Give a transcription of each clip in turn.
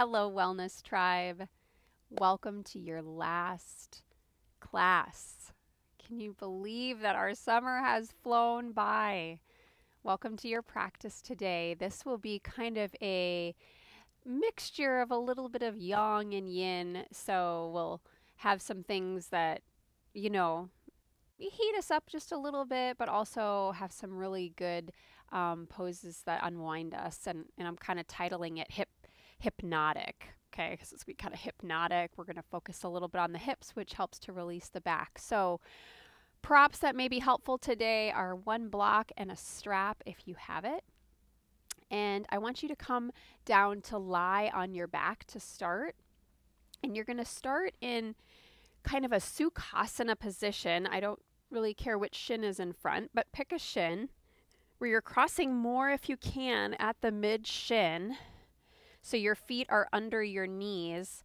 Hello, Wellness Tribe. Welcome to your last class. Can you believe that our summer has flown by? Welcome to your practice today. This will be kind of a mixture of a little bit of yang and yin. So we'll have some things that, you know, heat us up just a little bit, but also have some really good um, poses that unwind us. And, and I'm kind of titling it hip hypnotic. Okay, because it's kind of hypnotic. We're going to focus a little bit on the hips, which helps to release the back. So, props that may be helpful today are one block and a strap if you have it. And I want you to come down to lie on your back to start. And you're going to start in kind of a sukhasana position. I don't really care which shin is in front, but pick a shin where you're crossing more if you can at the mid shin so your feet are under your knees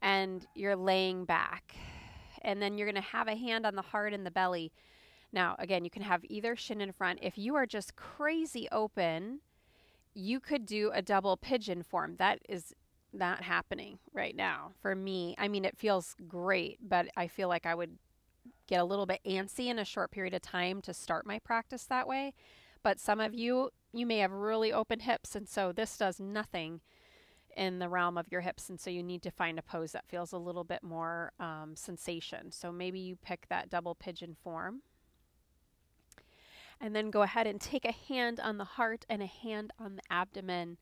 and you're laying back. And then you're going to have a hand on the heart and the belly. Now, again, you can have either shin in front. If you are just crazy open, you could do a double pigeon form. That is not happening right now for me. I mean, it feels great, but I feel like I would get a little bit antsy in a short period of time to start my practice that way. But some of you, you may have really open hips, and so this does nothing in the realm of your hips. And so you need to find a pose that feels a little bit more um, sensation. So maybe you pick that double pigeon form. And then go ahead and take a hand on the heart and a hand on the abdomen.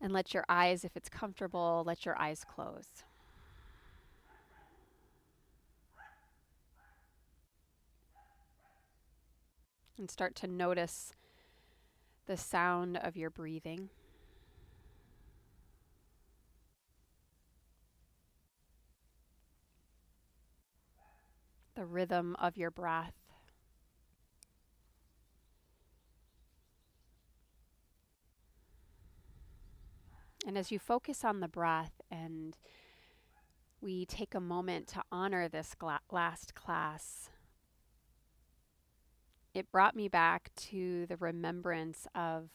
And let your eyes, if it's comfortable, let your eyes close. And start to notice the sound of your breathing. The rhythm of your breath. And as you focus on the breath and we take a moment to honor this last class, it brought me back to the remembrance of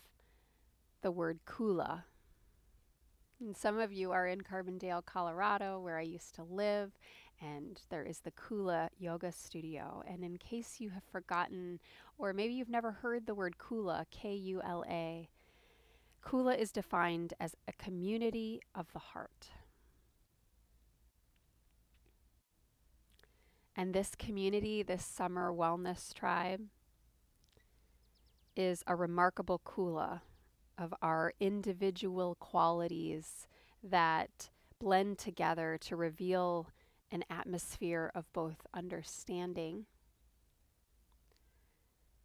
the word kula. And some of you are in Carbondale, Colorado, where I used to live, and there is the Kula Yoga Studio. And in case you have forgotten, or maybe you've never heard the word Kula, K U L A, Kula is defined as a community of the heart. And this community, this summer wellness tribe, is a remarkable Kula of our individual qualities that blend together to reveal an atmosphere of both understanding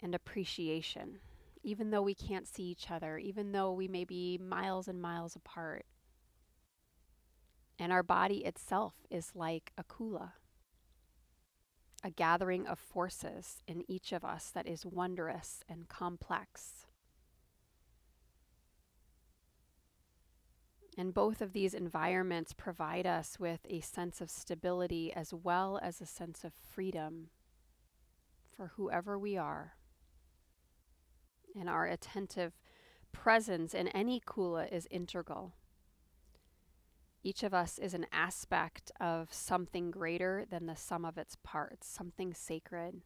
and appreciation, even though we can't see each other, even though we may be miles and miles apart. And our body itself is like a kula, a gathering of forces in each of us that is wondrous and complex. And both of these environments provide us with a sense of stability as well as a sense of freedom for whoever we are. And our attentive presence in any kula is integral. Each of us is an aspect of something greater than the sum of its parts, something sacred.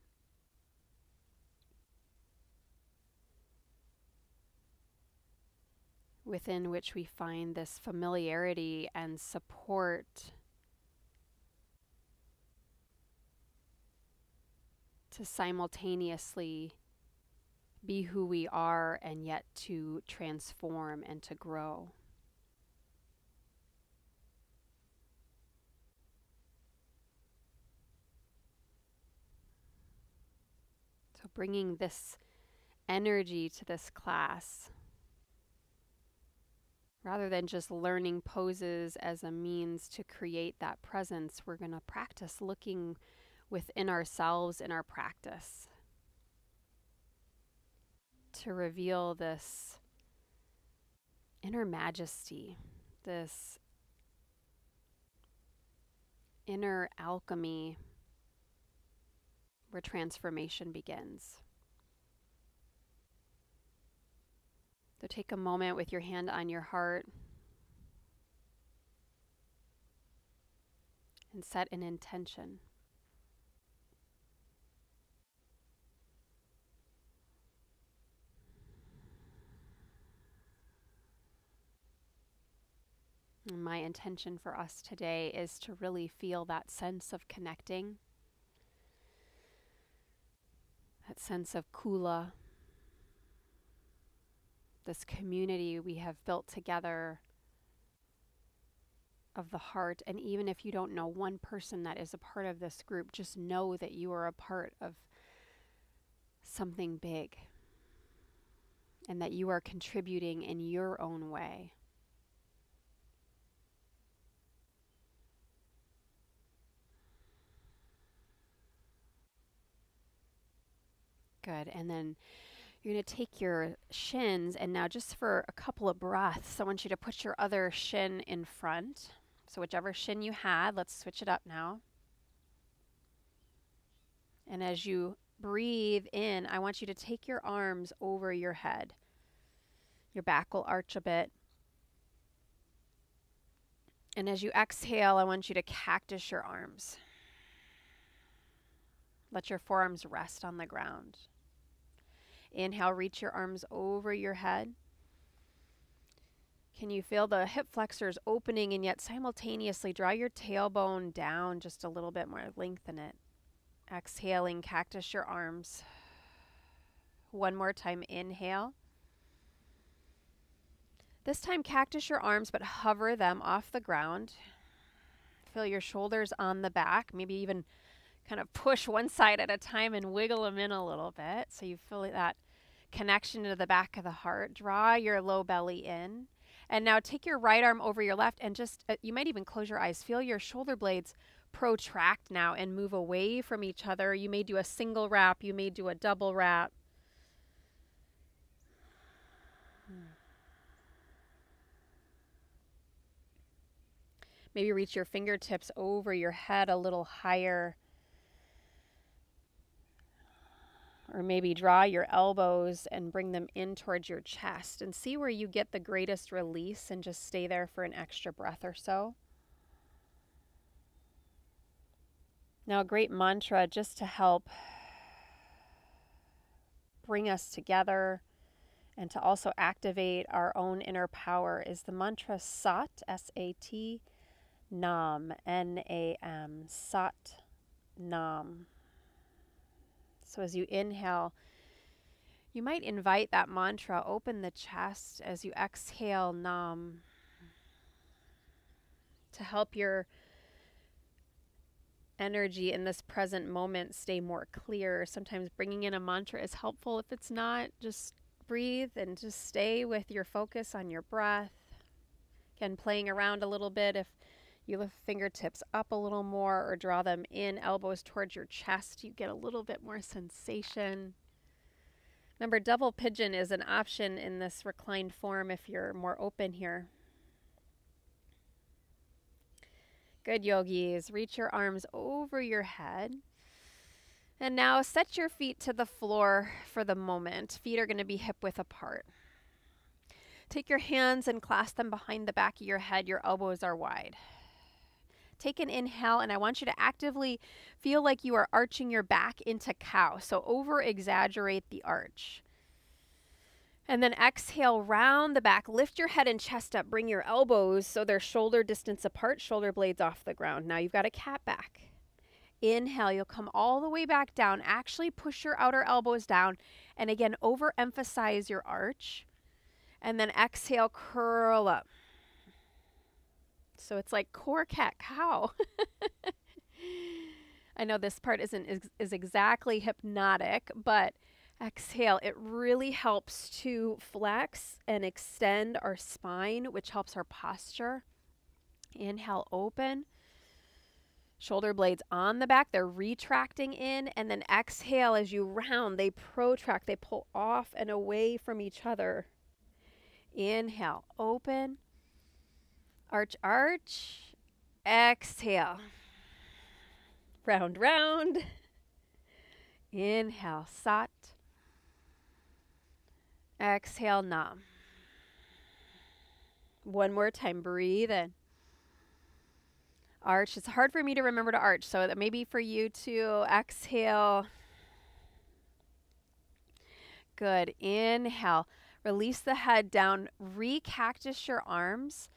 Within which we find this familiarity and support to simultaneously be who we are and yet to transform and to grow. So, bringing this energy to this class rather than just learning poses as a means to create that presence, we're going to practice looking within ourselves in our practice to reveal this inner majesty, this inner alchemy where transformation begins. So take a moment with your hand on your heart and set an intention. My intention for us today is to really feel that sense of connecting, that sense of kula, this community we have built together of the heart. And even if you don't know one person that is a part of this group, just know that you are a part of something big and that you are contributing in your own way. Good. And then you're going to take your shins, and now just for a couple of breaths, I want you to put your other shin in front. So, whichever shin you had, let's switch it up now. And as you breathe in, I want you to take your arms over your head. Your back will arch a bit. And as you exhale, I want you to cactus your arms. Let your forearms rest on the ground. Inhale, reach your arms over your head. Can you feel the hip flexors opening and yet simultaneously draw your tailbone down just a little bit more, lengthen it. Exhaling, cactus your arms. One more time, inhale. This time, cactus your arms, but hover them off the ground. Feel your shoulders on the back, maybe even kind of push one side at a time and wiggle them in a little bit so you feel that connection to the back of the heart. Draw your low belly in. And now take your right arm over your left and just, uh, you might even close your eyes. Feel your shoulder blades protract now and move away from each other. You may do a single wrap, you may do a double wrap. Maybe reach your fingertips over your head a little higher. Or maybe draw your elbows and bring them in towards your chest and see where you get the greatest release and just stay there for an extra breath or so. Now, a great mantra just to help bring us together and to also activate our own inner power is the mantra Sat, S A T, Nam, N A M, Sat Nam. So as you inhale, you might invite that mantra, open the chest as you exhale, Nam, to help your energy in this present moment stay more clear. Sometimes bringing in a mantra is helpful. If it's not, just breathe and just stay with your focus on your breath. Again, playing around a little bit if you lift fingertips up a little more or draw them in, elbows towards your chest. You get a little bit more sensation. Remember, double pigeon is an option in this reclined form if you're more open here. Good yogis. Reach your arms over your head. And now set your feet to the floor for the moment. Feet are going to be hip width apart. Take your hands and clasp them behind the back of your head. Your elbows are wide. Take an inhale, and I want you to actively feel like you are arching your back into cow. So over exaggerate the arch. And then exhale, round the back, lift your head and chest up, bring your elbows so they're shoulder distance apart, shoulder blades off the ground. Now you've got a cat back. Inhale, you'll come all the way back down. Actually, push your outer elbows down. And again, overemphasize your arch. And then exhale, curl up. So it's like core cat cow. I know this part isn't is, is exactly hypnotic, but exhale, it really helps to flex and extend our spine, which helps our posture. Inhale, open. Shoulder blades on the back, they're retracting in, and then exhale as you round, they protract, they pull off and away from each other. Inhale, open. Arch, arch. Exhale. Round, round. Inhale, sat. Exhale, nam. One more time, breathe in. Arch. It's hard for me to remember to arch, so that maybe for you to exhale. Good. Inhale. Release the head down. Recactus your arms.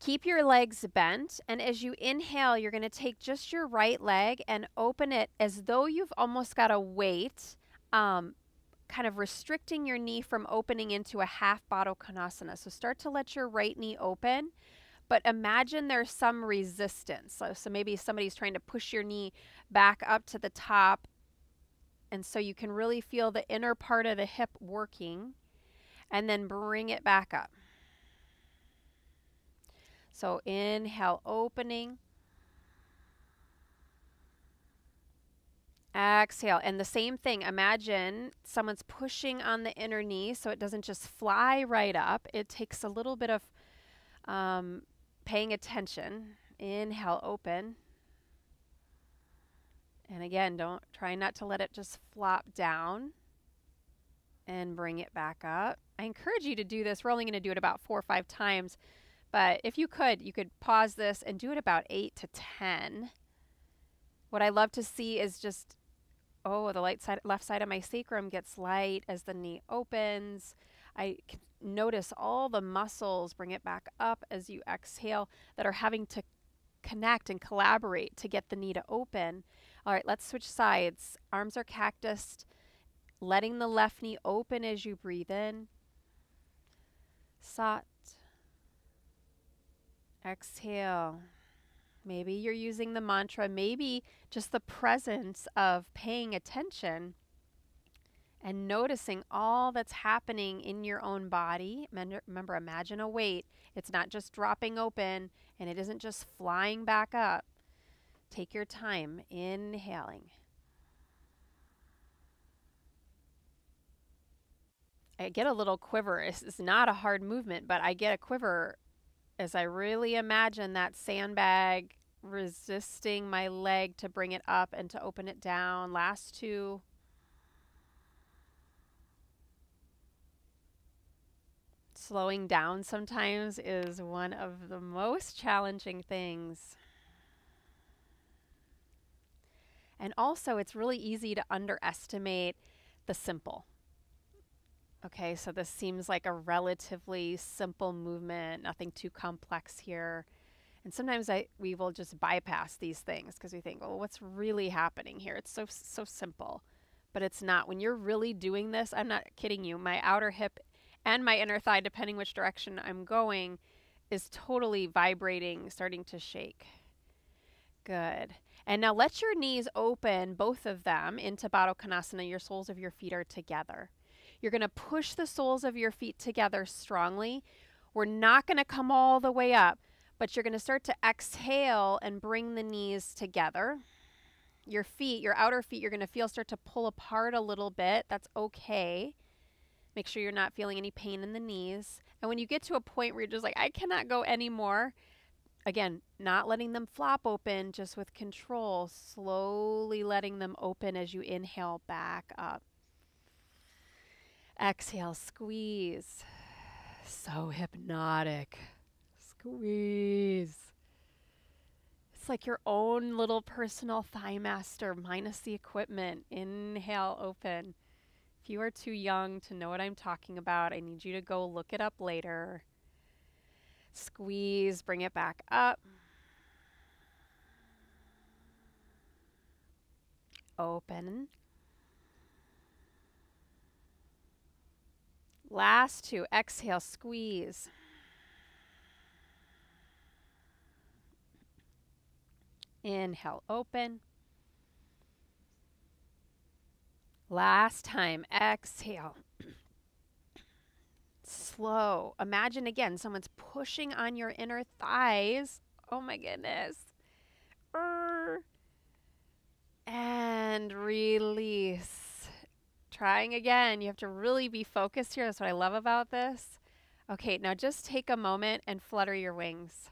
Keep your legs bent. And as you inhale, you're going to take just your right leg and open it as though you've almost got a weight, um, kind of restricting your knee from opening into a half Baddha Konasana. So start to let your right knee open but imagine there's some resistance. So, so maybe somebody's trying to push your knee back up to the top. And so you can really feel the inner part of the hip working and then bring it back up. So inhale, opening. Exhale. And the same thing. Imagine someone's pushing on the inner knee so it doesn't just fly right up. It takes a little bit of um, paying attention. Inhale, open. And again, don't try not to let it just flop down and bring it back up. I encourage you to do this. We're only going to do it about four or five times, but if you could, you could pause this and do it about eight to 10. What I love to see is just, oh, the light side, left side of my sacrum gets light as the knee opens. I notice all the muscles, bring it back up as you exhale, that are having to connect and collaborate to get the knee to open. All right, let's switch sides. Arms are cactused, letting the left knee open as you breathe in. Sat. Exhale. Maybe you're using the mantra, maybe just the presence of paying attention and noticing all that's happening in your own body. Remember, imagine a weight. It's not just dropping open and it isn't just flying back up. Take your time inhaling. I get a little quiver. It's, it's not a hard movement, but I get a quiver as I really imagine that sandbag resisting my leg to bring it up and to open it down. Last two. slowing down sometimes is one of the most challenging things. And also, it's really easy to underestimate the simple. Okay, so this seems like a relatively simple movement, nothing too complex here. And sometimes I we will just bypass these things because we think, "Well, what's really happening here? It's so so simple." But it's not. When you're really doing this, I'm not kidding you. My outer hip and my inner thigh, depending which direction I'm going, is totally vibrating, starting to shake. Good. And now let your knees open, both of them, into Baddha Konasana. Your soles of your feet are together. You're going to push the soles of your feet together strongly. We're not going to come all the way up, but you're going to start to exhale and bring the knees together. Your feet, your outer feet, you're going to feel start to pull apart a little bit. That's okay. Make sure you're not feeling any pain in the knees. And when you get to a point where you're just like, I cannot go anymore, again, not letting them flop open, just with control, slowly letting them open as you inhale back up. Exhale, squeeze. So hypnotic. Squeeze. It's like your own little personal thigh master minus the equipment. Inhale, open. If you are too young to know what I'm talking about, I need you to go look it up later. Squeeze, bring it back up. Open. Last two. Exhale, squeeze. Inhale, open. Last time, exhale. Slow. Imagine again, someone's pushing on your inner thighs. Oh my goodness. And release. Trying again. You have to really be focused here. That's what I love about this. Okay, now just take a moment and flutter your wings.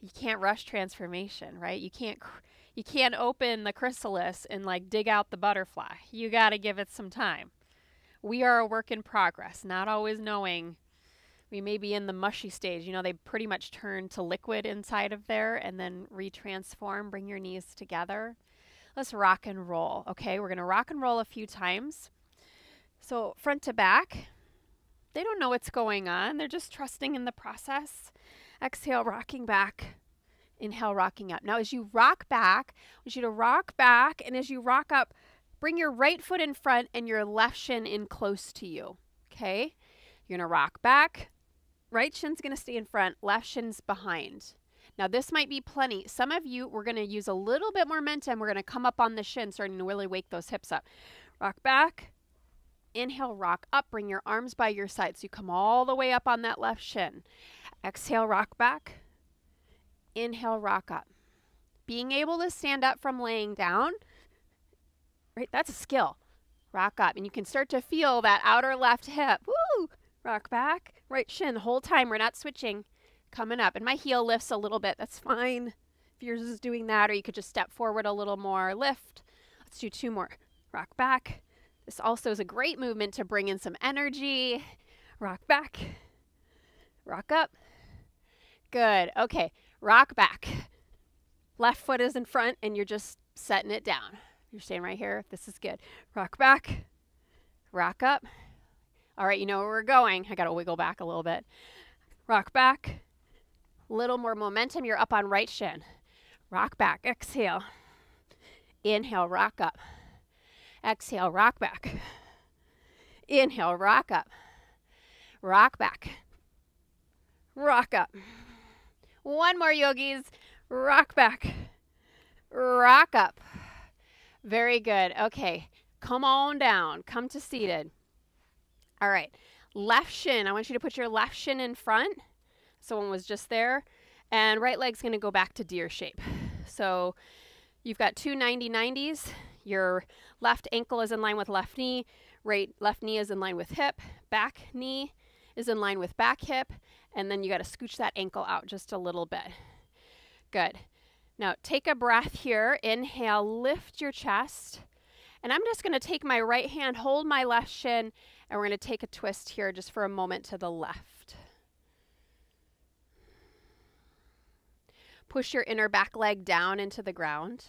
You can't rush transformation, right? You can't. You can't open the chrysalis and like dig out the butterfly. You got to give it some time. We are a work in progress, not always knowing. we may be in the mushy stage. You know, they pretty much turn to liquid inside of there and then retransform. Bring your knees together. Let's rock and roll. Okay, we're going to rock and roll a few times. So, front to back. They don't know what's going on, they're just trusting in the process. Exhale, rocking back. Inhale, rocking up. Now, as you rock back, I want you to rock back, and as you rock up, bring your right foot in front and your left shin in close to you. Okay? You're going to rock back. Right shin's going to stay in front, left shin's behind. Now, this might be plenty. Some of you, we're going to use a little bit more momentum. We're going to come up on the shin, starting to really wake those hips up. Rock back. Inhale, rock up. Bring your arms by your sides. So you come all the way up on that left shin. Exhale, rock back. Inhale, rock up. Being able to stand up from laying down, right? That's a skill. Rock up. And you can start to feel that outer left hip. Woo! Rock back. Right shin the whole time. We're not switching coming up. And my heel lifts a little bit. That's fine. If yours is doing that, or you could just step forward a little more. Lift. Let's do two more. Rock back. This also is a great movement to bring in some energy. Rock back. Rock up. Good. Okay. Rock back. Left foot is in front, and you're just setting it down. You're staying right here. This is good. Rock back. Rock up. All right, you know where we're going. I got to wiggle back a little bit. Rock back. Little more momentum. You're up on right shin. Rock back. Exhale. Inhale, rock up. Exhale, rock back. Inhale, rock up. Rock back. Rock up. One more, yogis. Rock back. Rock up. Very good. Okay. Come on down. Come to seated. All right. Left shin. I want you to put your left shin in front Someone was just there. And right leg's going to go back to deer shape. So you've got two 90 90s. Your left ankle is in line with left knee. Right left knee is in line with hip. Back knee is in line with back hip. And then you got to scooch that ankle out just a little bit. Good. Now take a breath here. Inhale, lift your chest. And I'm just going to take my right hand, hold my left shin, and we're going to take a twist here just for a moment to the left. Push your inner back leg down into the ground.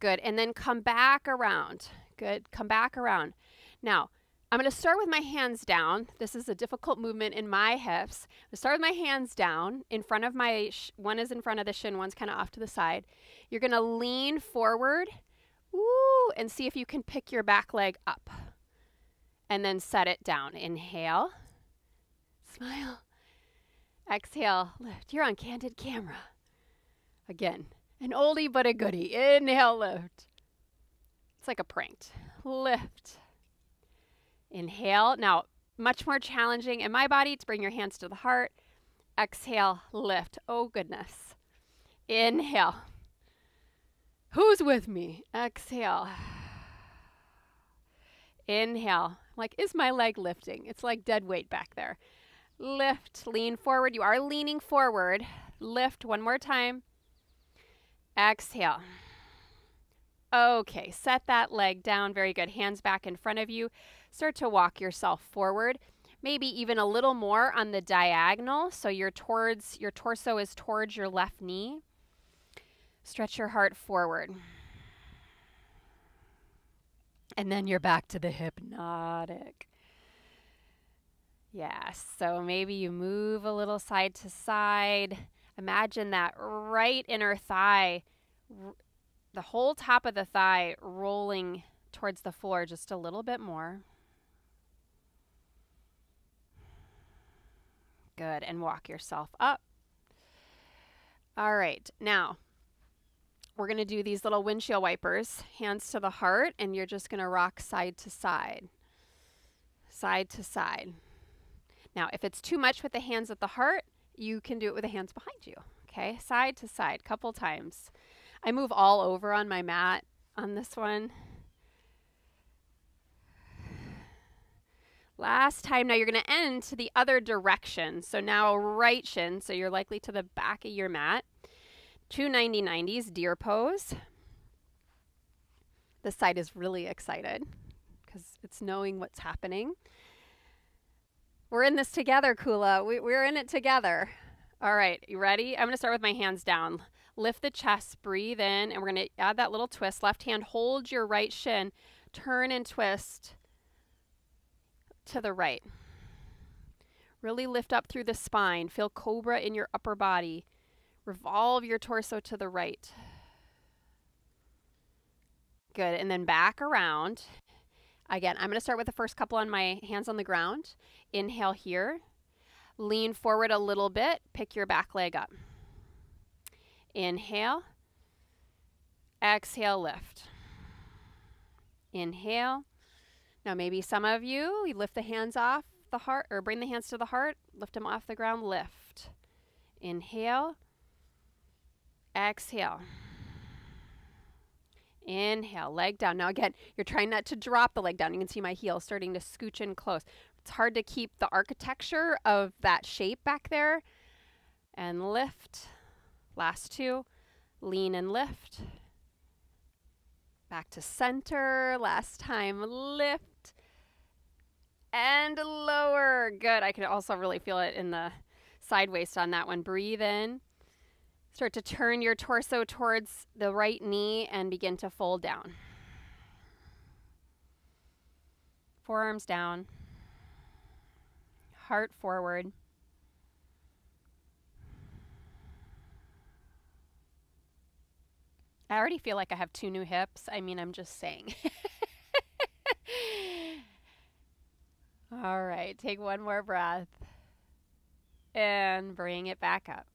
Good. And then come back around. Good. Come back around. Now, I'm going to start with my hands down. This is a difficult movement in my hips. I'm start with my hands down in front of my, one is in front of the shin, one's kind of off to the side. You're going to lean forward, woo, and see if you can pick your back leg up. And then set it down. Inhale. Smile. Exhale, lift. You're on candid camera. Again, an oldie but a goodie. Inhale, lift. It's like a pranked. Lift. Inhale. Now, much more challenging in my body to bring your hands to the heart. Exhale, lift. Oh, goodness. Inhale. Who's with me? Exhale. Inhale. Like, is my leg lifting? It's like dead weight back there. Lift, lean forward. You are leaning forward. Lift one more time. Exhale. Okay, set that leg down. Very good. Hands back in front of you. Start to walk yourself forward. Maybe even a little more on the diagonal. So your towards your torso is towards your left knee. Stretch your heart forward. And then you're back to the hypnotic. Yes. So maybe you move a little side to side. Imagine that right inner thigh, the whole top of the thigh rolling towards the floor just a little bit more. Good. And walk yourself up. All right. Now, we're going to do these little windshield wipers, hands to the heart, and you're just going to rock side to side. Side to side. Now, if it's too much with the hands at the heart, you can do it with the hands behind you. Okay, side to side, couple times. I move all over on my mat on this one. Last time, now you're going to end to the other direction. So now right shin, so you're likely to the back of your mat. Two 90 90s, deer pose. This side is really excited because it's knowing what's happening. We're in this together, Kula. We, we're in it together. All right, you ready? I'm going to start with my hands down. Lift the chest, breathe in, and we're going to add that little twist. Left hand, hold your right shin, turn and twist to the right. Really lift up through the spine. Feel cobra in your upper body. Revolve your torso to the right. Good. And then back around. Again, I'm going to start with the first couple on my hands on the ground. Inhale here. Lean forward a little bit. Pick your back leg up. Inhale. Exhale, lift. Inhale. Now, maybe some of you, you lift the hands off the heart or bring the hands to the heart, lift them off the ground, lift. Inhale. Exhale. Inhale, leg down. Now, again, you're trying not to drop the leg down. You can see my heel starting to scooch in close. It's hard to keep the architecture of that shape back there. And lift. Last two. Lean and lift. Back to center. Last time, lift. And lower. Good. I can also really feel it in the side waist on that one. Breathe in. Start to turn your torso towards the right knee and begin to fold down. Forearms down, heart forward. I already feel like I have two new hips. I mean, I'm just saying. All right, take one more breath and bring it back up.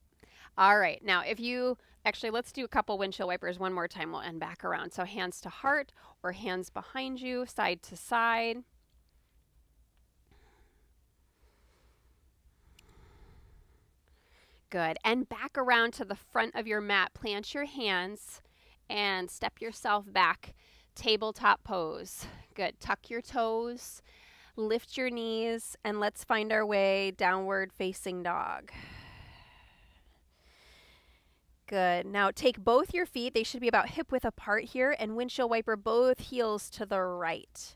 All right. Now, if you actually, let's do a couple windshield wipers one more time. We'll end back around. So, hands to heart or hands behind you, side to side. Good. And back around to the front of your mat. Plant your hands and step yourself back. Tabletop pose. Good. Tuck your toes, lift your knees, and let's find our way downward facing dog. Good. Now take both your feet, they should be about hip width apart here, and windshield wiper both heels to the right.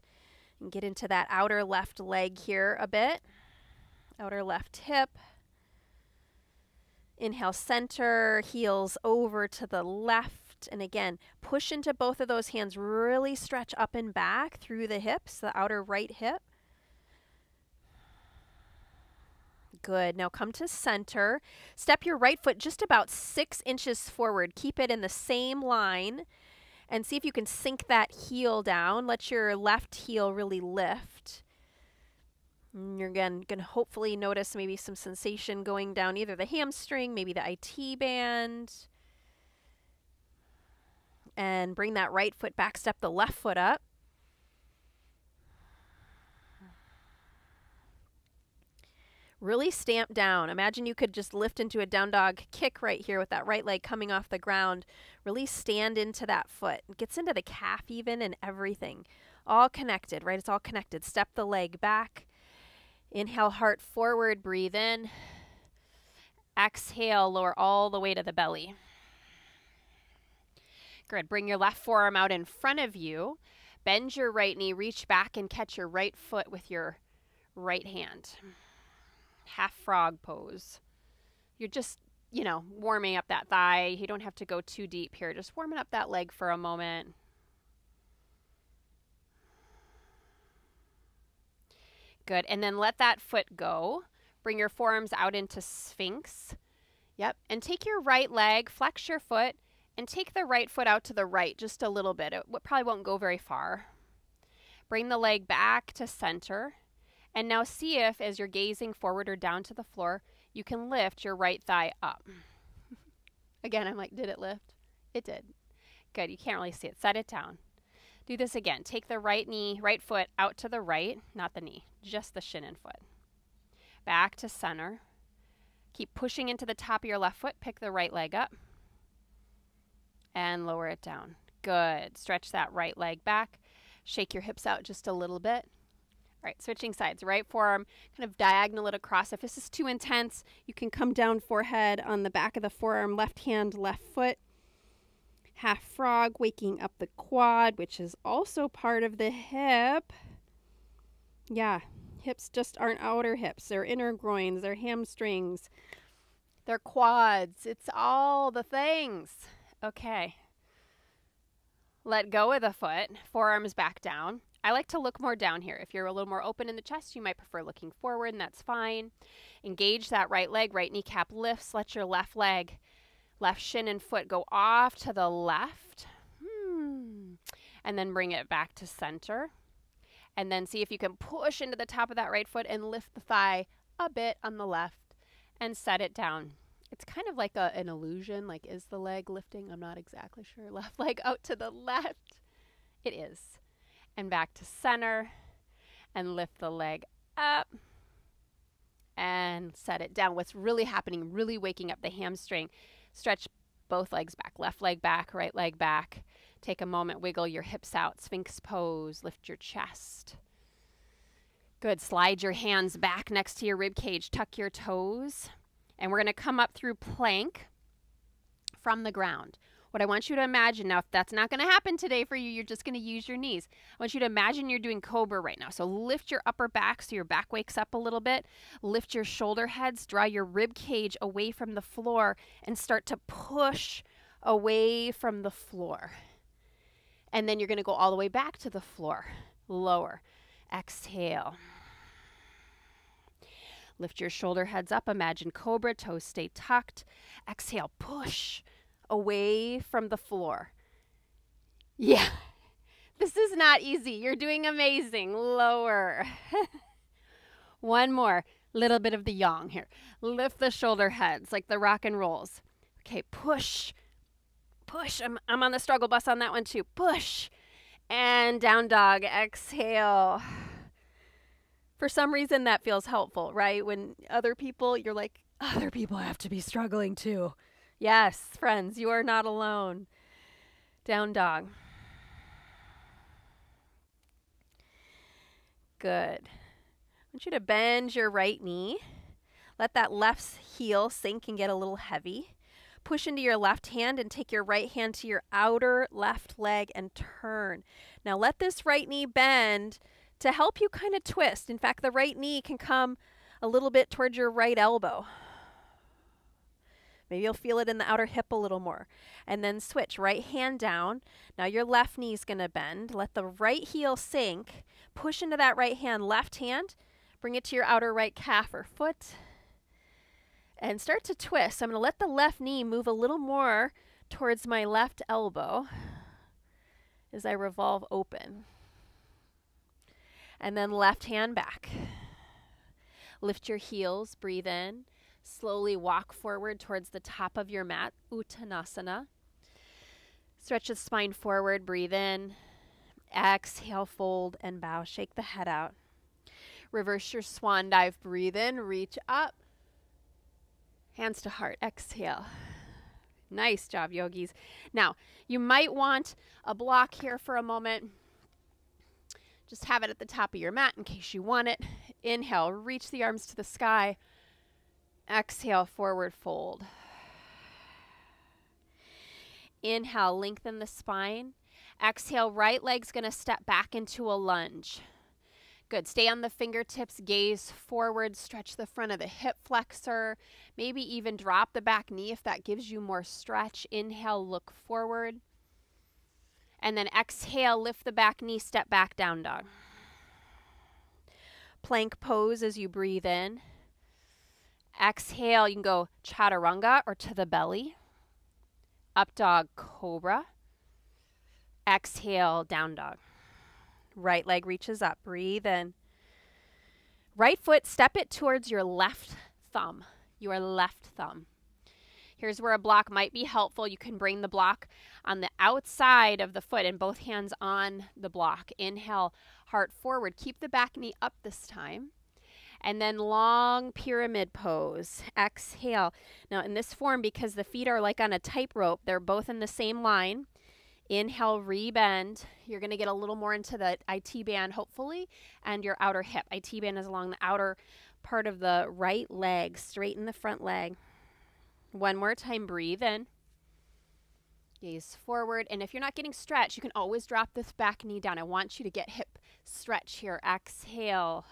And get into that outer left leg here a bit. Outer left hip. Inhale, center, heels over to the left. And again, push into both of those hands. Really stretch up and back through the hips, the outer right hip. Good. Now come to center. Step your right foot just about six inches forward. Keep it in the same line and see if you can sink that heel down. Let your left heel really lift. And you're again going to hopefully notice maybe some sensation going down either the hamstring, maybe the IT band. And bring that right foot back, step the left foot up. Really stamp down. Imagine you could just lift into a down dog kick right here with that right leg coming off the ground. Really stand into that foot. It gets into the calf even and everything. All connected, right? It's all connected. Step the leg back. Inhale, heart forward, breathe in. Exhale, lower all the way to the belly. Good. Bring your left forearm out in front of you. Bend your right knee, reach back and catch your right foot with your right hand half frog pose. You're just, you know, warming up that thigh. You don't have to go too deep here. Just warming up that leg for a moment. Good. And then let that foot go. Bring your forearms out into Sphinx. Yep. And take your right leg, flex your foot, and take the right foot out to the right just a little bit. It probably won't go very far. Bring the leg back to center. And now see if, as you're gazing forward or down to the floor, you can lift your right thigh up. again, I'm like, did it lift? It did. Good. You can't really see it. Set it down. Do this again. Take the right knee, right foot out to the right, not the knee, just the shin and foot. Back to center. Keep pushing into the top of your left foot. Pick the right leg up and lower it down. Good. Stretch that right leg back. Shake your hips out just a little bit. All right, switching sides. Right forearm kind of diagonal it across. If this is too intense, you can come down forehead on the back of the forearm, left hand, left foot. Half frog, waking up the quad, which is also part of the hip. Yeah, hips just aren't outer hips, they're inner groins, they're hamstrings, they're quads. It's all the things. Okay. Let go of the foot, forearms back down. I like to look more down here. If you're a little more open in the chest, you might prefer looking forward, and that's fine. Engage that right leg, right kneecap lifts. Let your left leg, left shin and foot go off to the left. Hmm. And then bring it back to center. And then see if you can push into the top of that right foot and lift the thigh a bit on the left and set it down. It's kind of like a, an illusion. Like, is the leg lifting? I'm not exactly sure. Left leg out to the left. It is. And back to center. And lift the leg up. And set it down. What's really happening, really waking up the hamstring. Stretch both legs back. Left leg back, right leg back. Take a moment, wiggle your hips out. Sphinx pose. Lift your chest. Good. Slide your hands back next to your rib cage. Tuck your toes. And we're going to come up through plank from the ground. What I want you to imagine now, if that's not going to happen today for you, you're just going to use your knees. I want you to imagine you're doing cobra right now. So lift your upper back so your back wakes up a little bit. Lift your shoulder heads, draw your rib cage away from the floor, and start to push away from the floor. And then you're going to go all the way back to the floor. Lower. Exhale. Lift your shoulder heads up. Imagine cobra. Toes stay tucked. Exhale. Push away from the floor. Yeah. This is not easy. You're doing amazing. Lower. One more. Little bit of the yang here. Lift the shoulder heads like the rock and rolls. Okay, push. Push. I'm, I'm on the struggle bus on that one too. Push. And down dog. Exhale for some reason that feels helpful, right? When other people, you're like, other people have to be struggling too. Yes, friends, you are not alone. Down dog. Good. I want you to bend your right knee. Let that left heel sink and get a little heavy. Push into your left hand and take your right hand to your outer left leg and turn. Now let this right knee bend to help you kind of twist. In fact, the right knee can come a little bit towards your right elbow. Maybe you'll feel it in the outer hip a little more. And then switch right hand down. Now your left knee is going to bend. Let the right heel sink. Push into that right hand, left hand. Bring it to your outer right calf or foot. And start to twist. I'm going to let the left knee move a little more towards my left elbow as I revolve open and then left hand back. Lift your heels, breathe in. Slowly walk forward towards the top of your mat, Uttanasana. Stretch the spine forward, breathe in. Exhale, fold and bow. Shake the head out. Reverse your swan dive, breathe in, reach up. Hands to heart, exhale. Nice job, yogis. Now, you might want a block here for a moment. Just have it at the top of your mat in case you want it. Inhale, reach the arms to the sky. Exhale, forward fold. Inhale, lengthen the spine. Exhale, right leg's going to step back into a lunge. Good. Stay on the fingertips, gaze forward, stretch the front of the hip flexor. Maybe even drop the back knee if that gives you more stretch. Inhale, look forward. And then exhale, lift the back knee, step back, down dog. Plank pose as you breathe in. Exhale, you can go chaturanga or to the belly. Up dog, cobra. Exhale, down dog. Right leg reaches up. Breathe in. Right foot, step it towards your left thumb. Your left thumb. Here's where a block might be helpful. You can bring the block on the outside of the foot and both hands on the block. Inhale, heart forward. Keep the back knee up this time. And then long pyramid pose. Exhale. Now, in this form, because the feet are like on a tightrope, they're both in the same line. Inhale, rebend. You're going to get a little more into the IT band, hopefully, and your outer hip. IT band is along the outer part of the right leg, straighten the front leg. One more time, breathe in. Gaze forward. And if you're not getting stretch, you can always drop this back knee down. I want you to get hip stretch here. Exhale.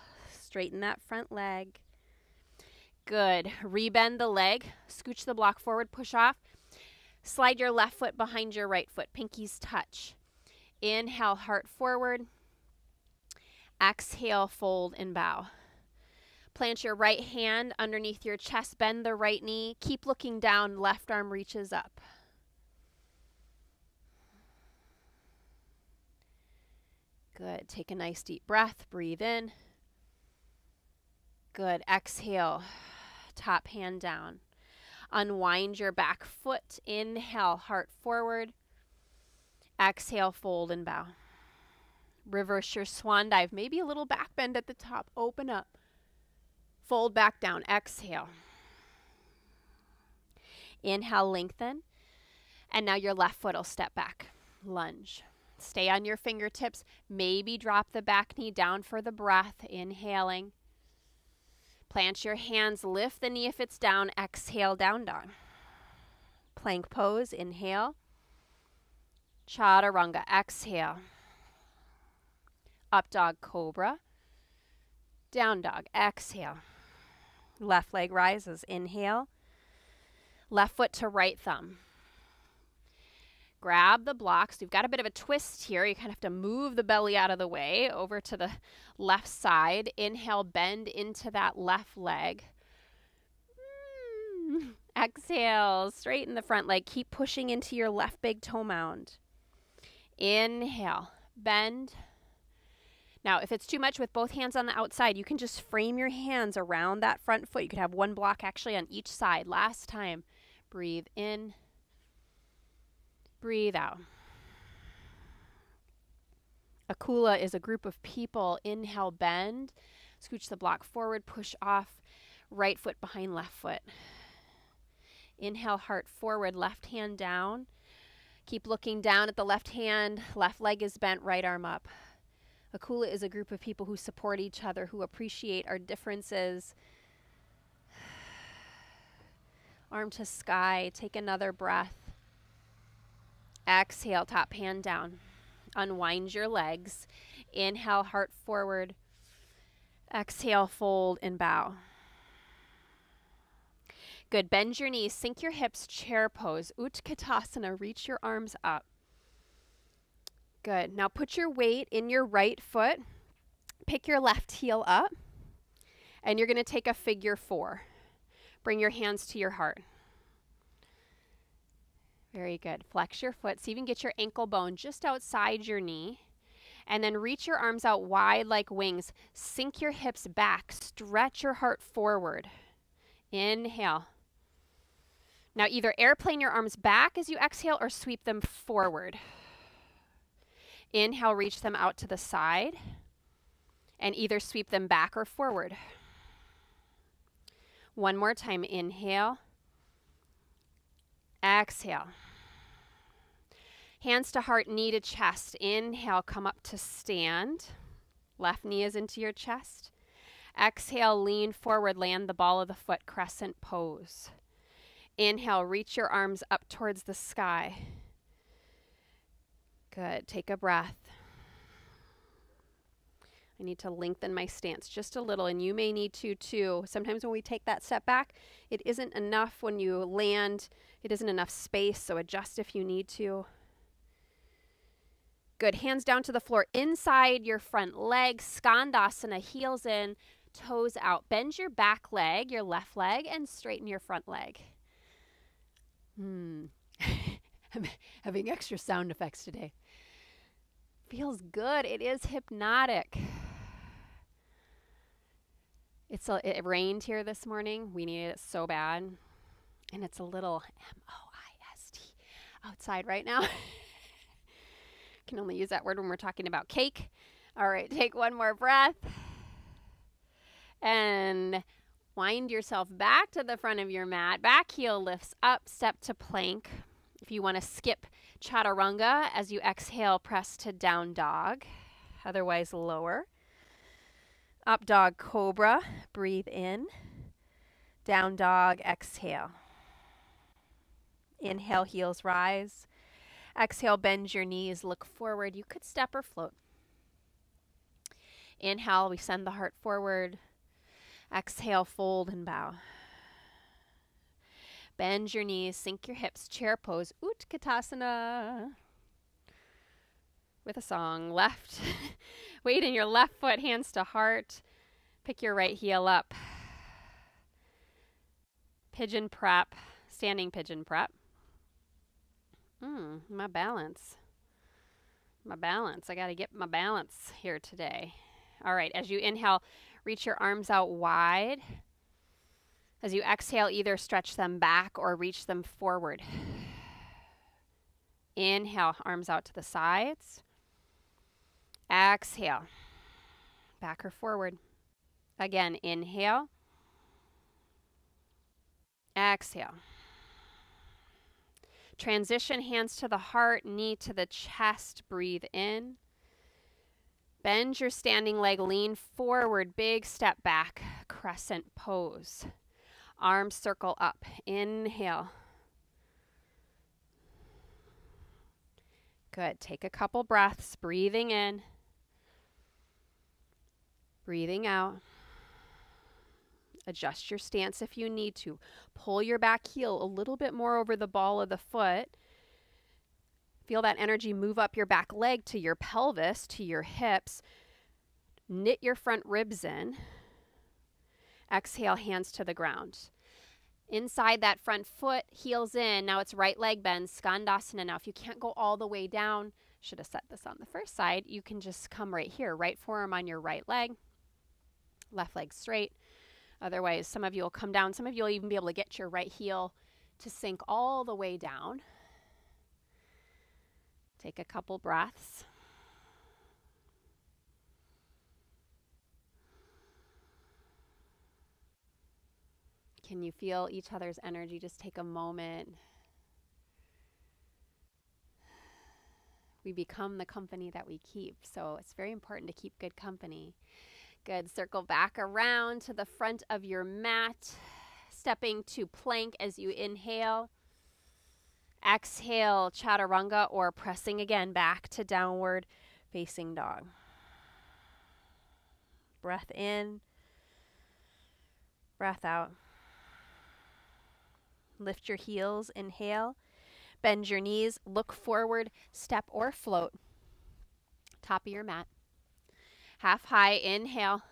Straighten that front leg. Good. Rebend the leg. Scooch the block forward, push off. Slide your left foot behind your right foot. Pinkies touch. Inhale, heart forward. Exhale, fold and bow. Plant your right hand underneath your chest. Bend the right knee. Keep looking down. Left arm reaches up. Good. Take a nice deep breath. Breathe in. Good. Exhale. Top hand down. Unwind your back foot. Inhale, heart forward. Exhale, fold and bow. Reverse your swan dive. Maybe a little back bend at the top. Open up. Fold back down. Exhale. Inhale, lengthen. And now your left foot will step back. Lunge. Stay on your fingertips. Maybe drop the back knee down for the breath. Inhaling. Plant your hands, lift the knee if it's down. Exhale, down dog. Plank pose, inhale. Chaturanga, exhale. Up dog, cobra. Down dog, exhale. Left leg rises, inhale. Left foot to right thumb grab the blocks. You've got a bit of a twist here. You kind of have to move the belly out of the way over to the left side. Inhale, bend into that left leg. Mm. Exhale, straighten the front leg. Keep pushing into your left big toe mound. Inhale, bend. Now, if it's too much with both hands on the outside, you can just frame your hands around that front foot. You could have one block actually on each side. Last time, breathe in Breathe out. A kula is a group of people. Inhale, bend. Scooch the block forward, push off. Right foot behind left foot. Inhale, heart forward, left hand down. Keep looking down at the left hand. Left leg is bent, right arm up. A kula is a group of people who support each other, who appreciate our differences. Arm to sky. Take another breath. Exhale, top hand down. Unwind your legs. Inhale, heart forward. Exhale, fold and bow. Good. Bend your knees, sink your hips, chair pose. Utkatasana, reach your arms up. Good. Now put your weight in your right foot. Pick your left heel up. And you're going to take a figure four. Bring your hands to your heart. Very good. Flex your foot. If you can get your ankle bone just outside your knee. And then reach your arms out wide like wings. Sink your hips back. Stretch your heart forward. Inhale. Now, either airplane your arms back as you exhale or sweep them forward. Inhale, reach them out to the side. And either sweep them back or forward. One more time. Inhale. Exhale. Hands to heart, knee to chest. Inhale, come up to stand. Left knee is into your chest. Exhale, lean forward, land the ball of the foot, crescent pose. Inhale, reach your arms up towards the sky. Good. Take a breath. I need to lengthen my stance just a little, and you may need to too. Sometimes when we take that step back, it isn't enough when you land, it isn't enough space, so adjust if you need to. Good. Hands down to the floor inside your front leg. Skandasana, heels in, toes out. Bend your back leg, your left leg, and straighten your front leg. Hmm. I'm having extra sound effects today. Feels good. It is hypnotic. It's a, it rained here this morning. We needed it so bad. And it's a little M O I S T outside right now. Can only use that word when we're talking about cake. All right, take one more breath. And wind yourself back to the front of your mat. Back heel lifts up, step to plank. If you want to skip chaturanga as you exhale, press to down dog. Otherwise, lower. Up dog cobra, breathe in. Down dog, exhale. Inhale, heels rise. Exhale, bend your knees, look forward. You could step or float. Inhale, we send the heart forward. Exhale, fold and bow. Bend your knees, sink your hips, chair pose, Utkatasana. With a song. Left, weight in your left foot, hands to heart. Pick your right heel up. Pigeon prep, standing pigeon prep. Hmm, my balance. My balance. I got to get my balance here today. All right, as you inhale, reach your arms out wide. As you exhale, either stretch them back or reach them forward. Inhale, arms out to the sides. Exhale, back or forward. Again, inhale. Exhale. Transition hands to the heart, knee to the chest. Breathe in. Bend your standing leg, lean forward, big step back, crescent pose. Arms circle up. Inhale. Good. Take a couple breaths, breathing in, breathing out. Adjust your stance if you need to. Pull your back heel a little bit more over the ball of the foot. Feel that energy move up your back leg to your pelvis, to your hips. Knit your front ribs in. Exhale, hands to the ground. Inside that front foot, heels in. Now it's right leg bend, Skandasana. Now, if you can't go all the way down, should have set this on the first side, you can just come right here. Right forearm on your right leg, left leg straight. Otherwise, some of you will come down. Some of you will even be able to get your right heel to sink all the way down. Take a couple breaths. Can you feel each other's energy? Just take a moment. We become the company that we keep. So it's very important to keep good company. Good. Circle back around to the front of your mat, stepping to plank as you inhale. Exhale, chaturanga, or pressing again back to downward facing dog. Breath in, breath out. Lift your heels, inhale. Bend your knees, look forward, step or float. Top of your mat. Half high, inhale.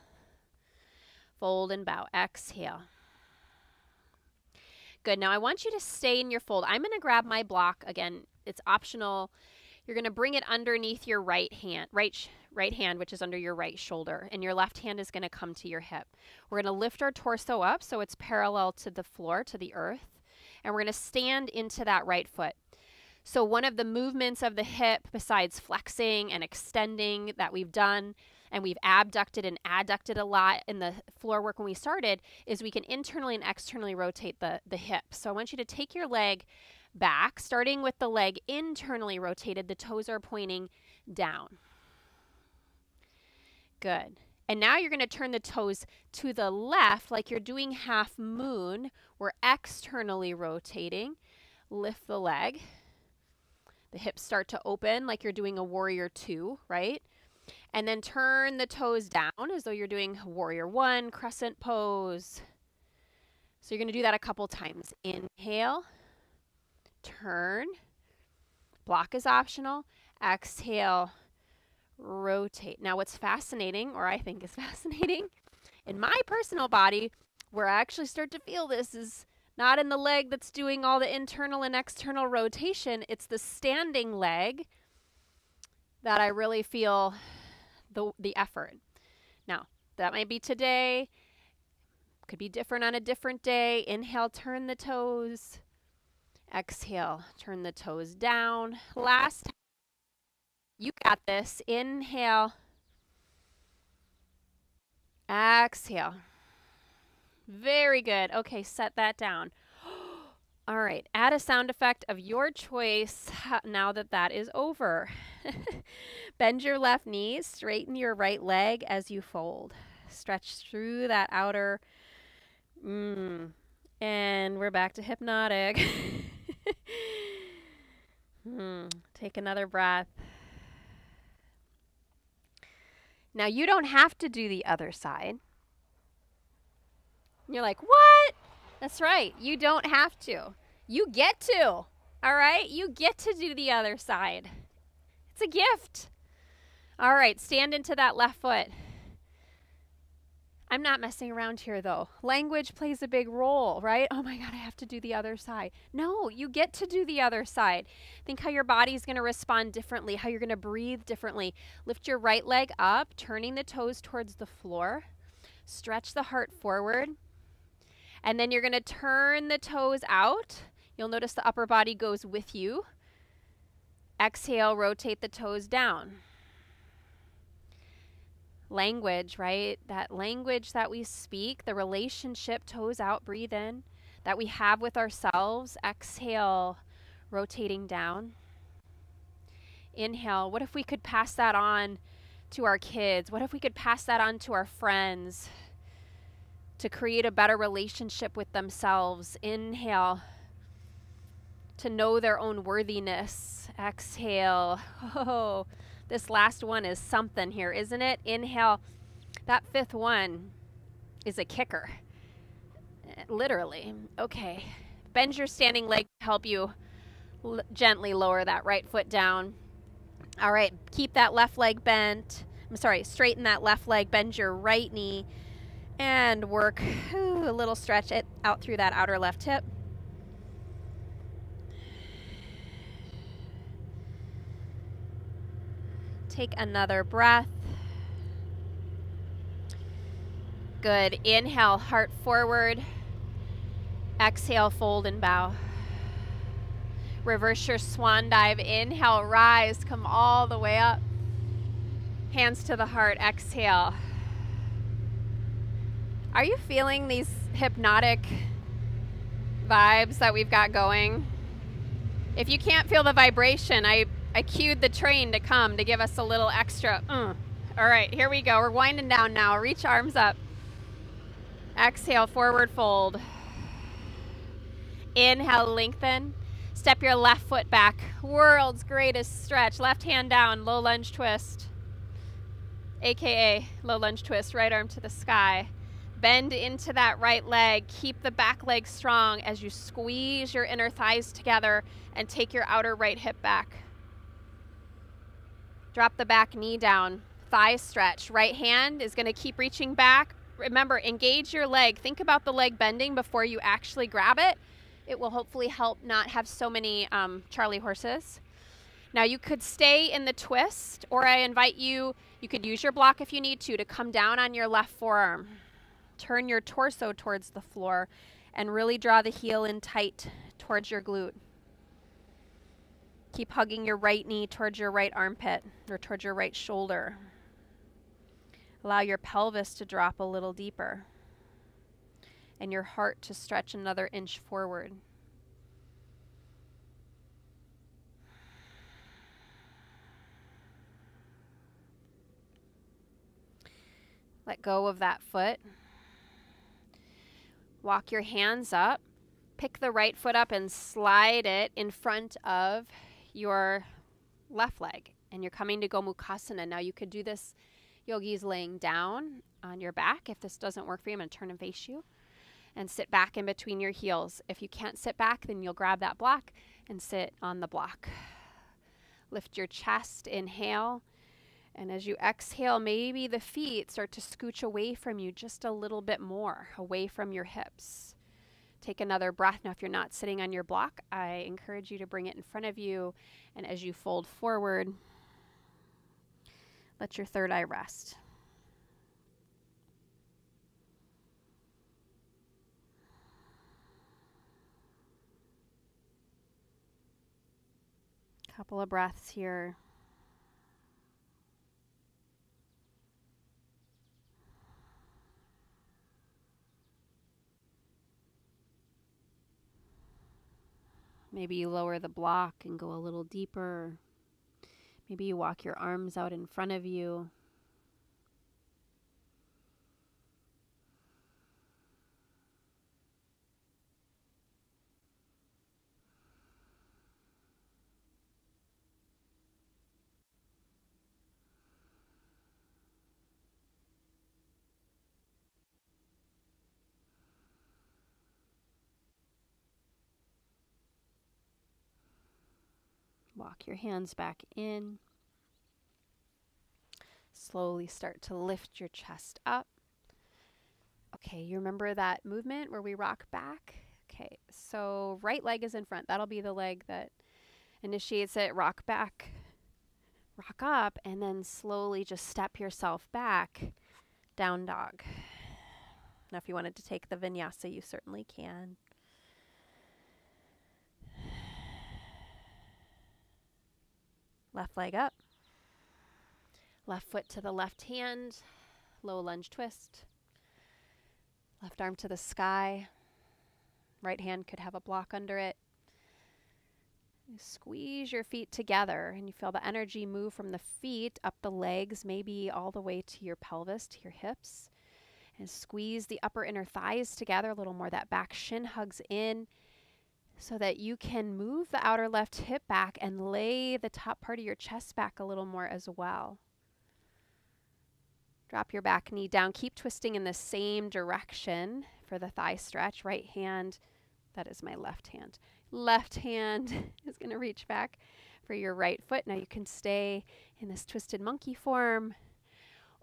Fold and bow. Exhale. Good. Now I want you to stay in your fold. I'm going to grab my block. Again, it's optional. You're going to bring it underneath your right hand, right right hand, which is under your right shoulder, and your left hand is going to come to your hip. We're going to lift our torso up so it's parallel to the floor, to the earth and we're going to stand into that right foot. So, one of the movements of the hip, besides flexing and extending that we've done, and we've abducted and adducted a lot in the floor work when we started, is we can internally and externally rotate the, the hip. So, I want you to take your leg back, starting with the leg internally rotated, the toes are pointing down. Good. And now you're going to turn the toes to the left like you're doing half moon. We're externally rotating. Lift the leg. The hips start to open like you're doing a warrior two, right? And then turn the toes down as though you're doing warrior one, crescent pose. So you're going to do that a couple times. Inhale, turn. Block is optional. Exhale, rotate. Now, what's fascinating, or I think is fascinating, in my personal body, where I actually start to feel this is not in the leg that's doing all the internal and external rotation, it's the standing leg that I really feel the, the effort. Now, that might be today, could be different on a different day. Inhale, turn the toes. Exhale, turn the toes down. Last you got this. Inhale. Exhale. Very good. Okay, set that down. All right, add a sound effect of your choice now that that is over. Bend your left knee, straighten your right leg as you fold. Stretch through that outer. Mm. And we're back to hypnotic. mm. Take another breath. Now, you don't have to do the other side. You're like, what? That's right. You don't have to. You get to. All right? You get to do the other side. It's a gift. All right, stand into that left foot. I'm not messing around here though. Language plays a big role, right? Oh my God, I have to do the other side. No, you get to do the other side. Think how your body's going to respond differently, how you're going to breathe differently. Lift your right leg up, turning the toes towards the floor. Stretch the heart forward. And then you're going to turn the toes out. You'll notice the upper body goes with you. Exhale, rotate the toes down language, right? That language that we speak, the relationship, toes out, breathe in, that we have with ourselves. Exhale, rotating down. Inhale. What if we could pass that on to our kids? What if we could pass that on to our friends to create a better relationship with themselves? Inhale. To know their own worthiness. Exhale. Oh, this last one is something here, isn't it? Inhale. That fifth one is a kicker. Literally. Okay. Bend your standing leg to help you gently lower that right foot down. All right. Keep that left leg bent. I'm sorry, straighten that left leg, bend your right knee, and work a little stretch it out through that outer left hip. Take another breath. Good. Inhale, heart forward. Exhale, fold and bow. Reverse your swan dive. Inhale, rise, come all the way up. Hands to the heart. Exhale. Are you feeling these hypnotic vibes that we've got going? If you can't feel the vibration, I I cued the train to come to give us a little extra. Uh. All right, here we go. We're winding down now. Reach arms up. Exhale, forward fold. Inhale, lengthen. Step your left foot back. World's greatest stretch. Left hand down, low lunge twist. AKA low lunge twist, right arm to the sky. Bend into that right leg. Keep the back leg strong as you squeeze your inner thighs together and take your outer right hip back. Drop the back knee down. Thigh stretch. Right hand is going to keep reaching back. Remember, engage your leg. Think about the leg bending before you actually grab it. It will hopefully help not have so many um, Charlie horses. Now you could stay in the twist, or I invite you, you could use your block if you need to, to come down on your left forearm. Turn your torso towards the floor and really draw the heel in tight towards your glute. Keep hugging your right knee towards your right armpit or towards your right shoulder. Allow your pelvis to drop a little deeper and your heart to stretch another inch forward. Let go of that foot. Walk your hands up. Pick the right foot up and slide it in front of your left leg and you're coming to Gomukhasana. Now you could do this, yogis, laying down on your back. If this doesn't work for you, I'm going to turn and face you and sit back in between your heels. If you can't sit back, then you'll grab that block and sit on the block. Lift your chest, inhale. And as you exhale, maybe the feet start to scooch away from you just a little bit more, away from your hips. Take another breath. Now, if you're not sitting on your block, I encourage you to bring it in front of you. And as you fold forward, let your third eye rest. Couple of breaths here. Maybe you lower the block and go a little deeper. Maybe you walk your arms out in front of you. Your hands back in. Slowly start to lift your chest up. Okay, you remember that movement where we rock back? Okay, so right leg is in front. That'll be the leg that initiates it. Rock back, rock up, and then slowly just step yourself back. Down dog. Now, if you wanted to take the vinyasa, you certainly can. Left leg up. Left foot to the left hand. Low lunge twist. Left arm to the sky. Right hand could have a block under it. You squeeze your feet together and you feel the energy move from the feet up the legs, maybe all the way to your pelvis, to your hips. And squeeze the upper inner thighs together a little more. That back shin hugs in so that you can move the outer left hip back and lay the top part of your chest back a little more as well. Drop your back knee down. Keep twisting in the same direction for the thigh stretch. Right hand, that is my left hand. Left hand is going to reach back for your right foot. Now you can stay in this twisted monkey form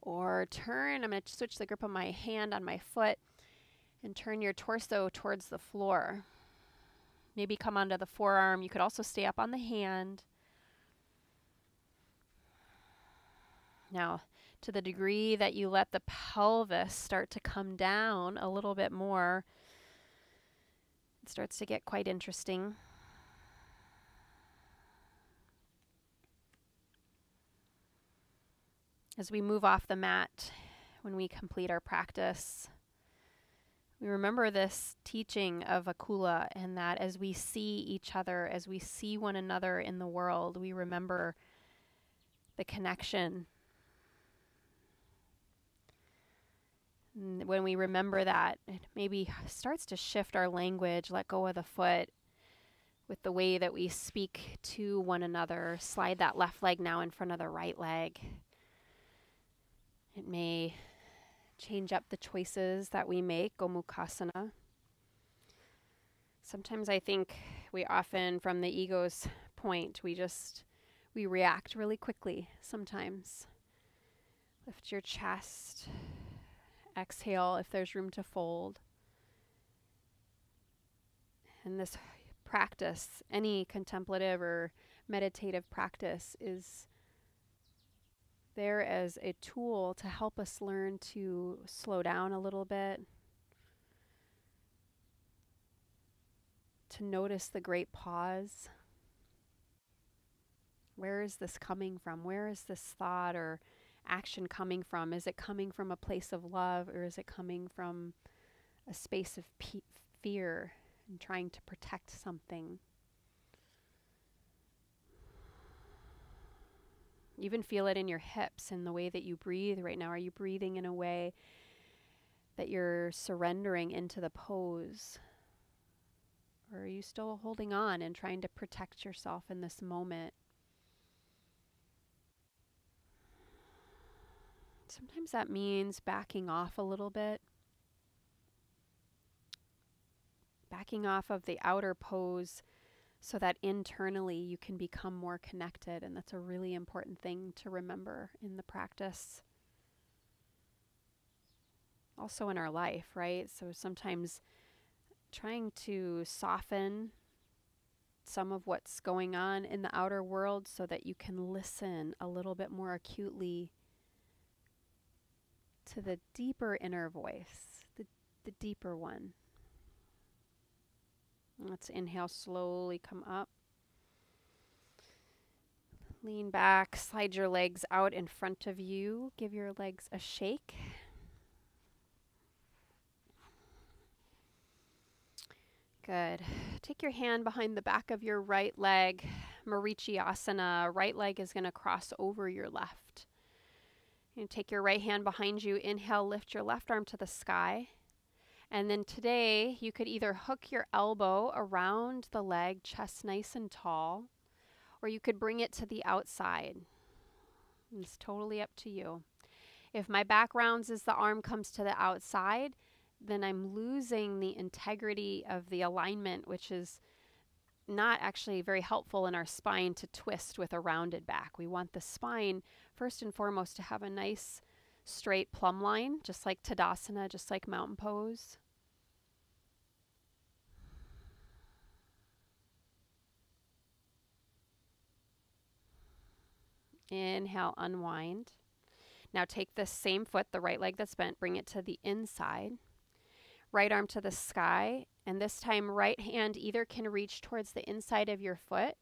or turn. I'm going to switch the grip of my hand on my foot and turn your torso towards the floor. Maybe come onto the forearm. You could also stay up on the hand. Now, to the degree that you let the pelvis start to come down a little bit more, it starts to get quite interesting. As we move off the mat, when we complete our practice, we remember this teaching of Akula, and that as we see each other, as we see one another in the world, we remember the connection. And when we remember that, it maybe starts to shift our language, let go of the foot with the way that we speak to one another. Slide that left leg now in front of the right leg. It may change up the choices that we make, Gomukhasana. Sometimes I think we often, from the ego's point, we just we react really quickly sometimes. Lift your chest. Exhale if there's room to fold. And this practice, any contemplative or meditative practice, is there as a tool to help us learn to slow down a little bit, to notice the great pause. Where is this coming from? Where is this thought or action coming from? Is it coming from a place of love or is it coming from a space of fear and trying to protect something? Even feel it in your hips and the way that you breathe right now. Are you breathing in a way that you're surrendering into the pose? Or are you still holding on and trying to protect yourself in this moment? Sometimes that means backing off a little bit. Backing off of the outer pose so that internally you can become more connected. And that's a really important thing to remember in the practice. Also in our life, right? So sometimes trying to soften some of what's going on in the outer world so that you can listen a little bit more acutely to the deeper inner voice, the, the deeper one. Let's inhale slowly, come up. Lean back, slide your legs out in front of you. Give your legs a shake. Good. Take your hand behind the back of your right leg. Marichyasana. Right leg is going to cross over your left. You take your right hand behind you. Inhale, lift your left arm to the sky. And then today, you could either hook your elbow around the leg, chest nice and tall, or you could bring it to the outside. It's totally up to you. If my back rounds as the arm comes to the outside, then I'm losing the integrity of the alignment, which is not actually very helpful in our spine to twist with a rounded back. We want the spine, first and foremost, to have a nice straight plumb line, just like Tadasana, just like mountain pose. Inhale, unwind. Now take the same foot, the right leg that's bent, bring it to the inside. Right arm to the sky, and this time right hand either can reach towards the inside of your foot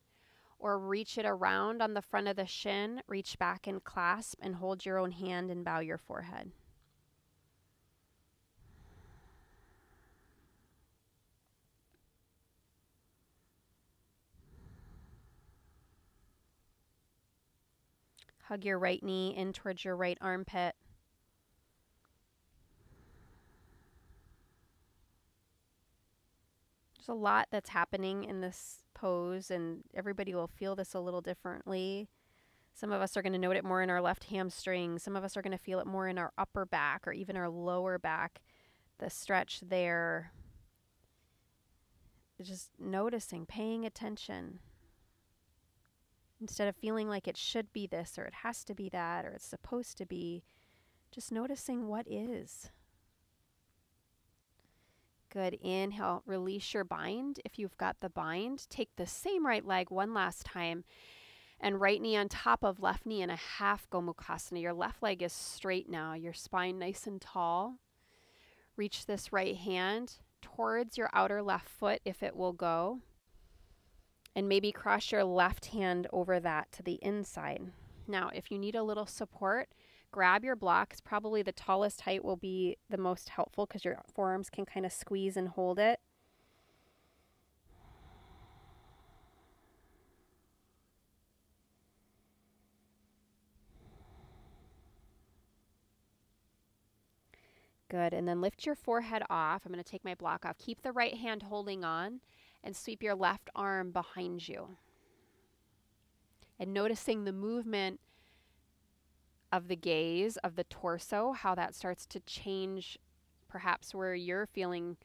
or reach it around on the front of the shin, reach back and clasp and hold your own hand and bow your forehead. Hug your right knee in towards your right armpit. There's a lot that's happening in this pose, and everybody will feel this a little differently. Some of us are going to note it more in our left hamstring. Some of us are going to feel it more in our upper back or even our lower back, the stretch there. Just noticing, paying attention instead of feeling like it should be this or it has to be that or it's supposed to be, just noticing what is. Good. Inhale, release your bind. If you've got the bind, take the same right leg one last time and right knee on top of left knee in a half Gomukhasana. Your left leg is straight now, your spine nice and tall. Reach this right hand towards your outer left foot if it will go and maybe cross your left hand over that to the inside. Now, if you need a little support, grab your blocks. Probably the tallest height will be the most helpful because your forearms can kind of squeeze and hold it. Good. And then lift your forehead off. I'm going to take my block off. Keep the right hand holding on and sweep your left arm behind you. And noticing the movement of the gaze, of the torso, how that starts to change perhaps where you're feeling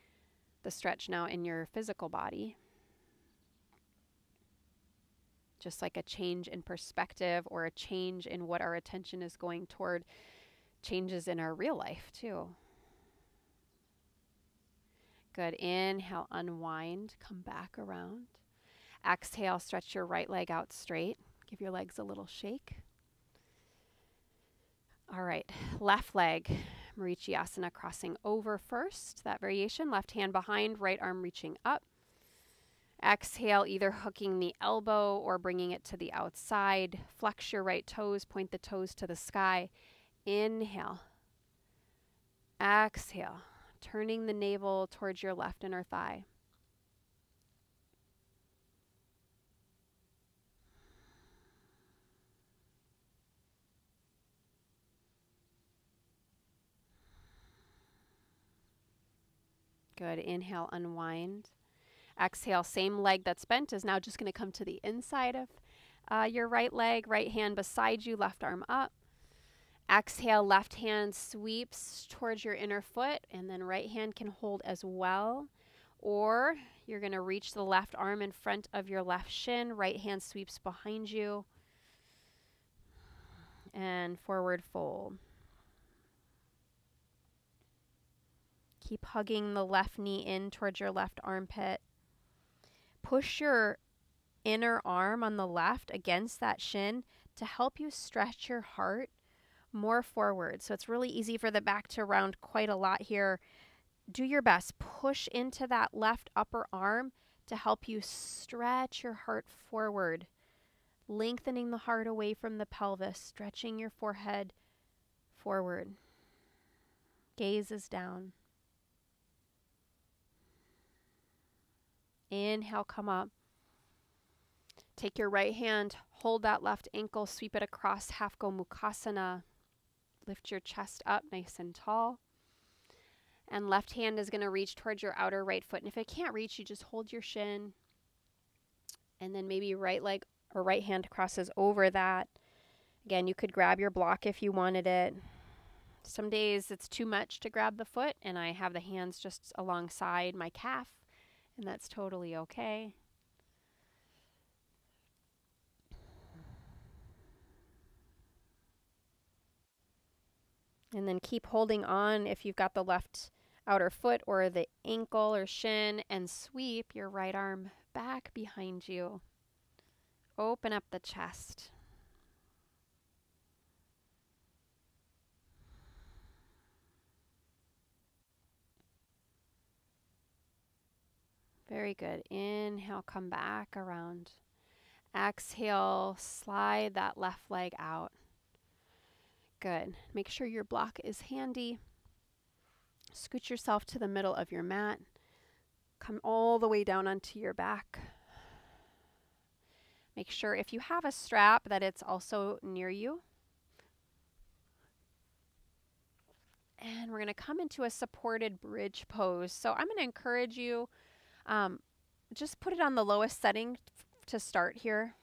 the stretch now in your physical body. Just like a change in perspective or a change in what our attention is going toward, changes in our real life too. Good. Inhale, unwind, come back around. Exhale, stretch your right leg out straight. Give your legs a little shake. All right, left leg, Marichyasana crossing over first. That variation, left hand behind, right arm reaching up. Exhale, either hooking the elbow or bringing it to the outside. Flex your right toes, point the toes to the sky. Inhale. Exhale turning the navel towards your left inner thigh. Good. Inhale, unwind. Exhale, same leg that's bent is now just going to come to the inside of uh, your right leg, right hand beside you, left arm up. Exhale, left hand sweeps towards your inner foot, and then right hand can hold as well. Or you're going to reach the left arm in front of your left shin, right hand sweeps behind you, and forward fold. Keep hugging the left knee in towards your left armpit. Push your inner arm on the left against that shin to help you stretch your heart more forward. So it's really easy for the back to round quite a lot here. Do your best. Push into that left upper arm to help you stretch your heart forward, lengthening the heart away from the pelvis, stretching your forehead forward. Gaze is down. Inhale, come up. Take your right hand, hold that left ankle, sweep it across, half Gomukhasana. Lift your chest up nice and tall. And left hand is going to reach towards your outer right foot. And if it can't reach, you just hold your shin. And then maybe right leg or right hand crosses over that. Again, you could grab your block if you wanted it. Some days it's too much to grab the foot, and I have the hands just alongside my calf, and that's totally okay. And then keep holding on if you've got the left outer foot or the ankle or shin and sweep your right arm back behind you. Open up the chest. Very good. Inhale, come back around. Exhale, slide that left leg out. Good. Make sure your block is handy. Scoot yourself to the middle of your mat. Come all the way down onto your back. Make sure if you have a strap that it's also near you. And we're going to come into a supported bridge pose. So I'm going to encourage you um, just put it on the lowest setting to start here.